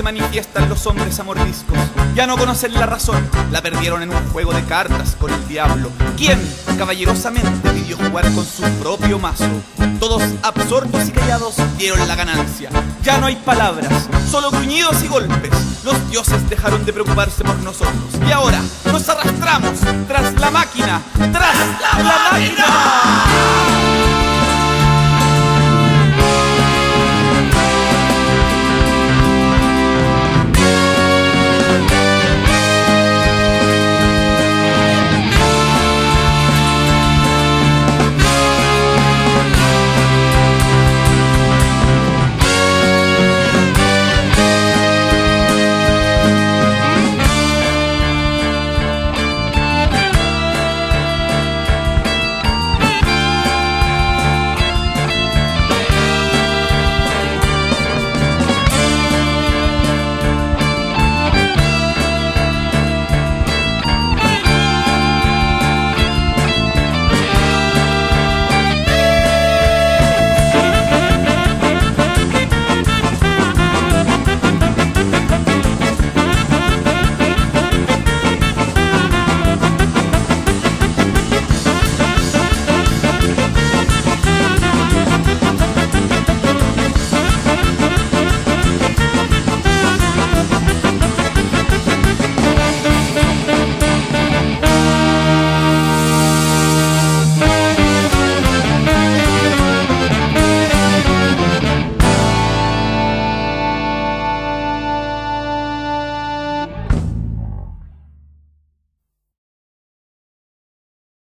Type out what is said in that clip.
Se manifiestan los hombres amordiscos. Ya no conocen la razón, la perdieron en un juego de cartas con el diablo. ¿Quién caballerosamente pidió jugar con su propio mazo? Todos absortos y callados dieron la ganancia. Ya no hay palabras, solo gruñidos y golpes. Los dioses dejaron de preocuparse por nosotros. Y ahora nos arrastramos tras la máquina, tras, la, máquina.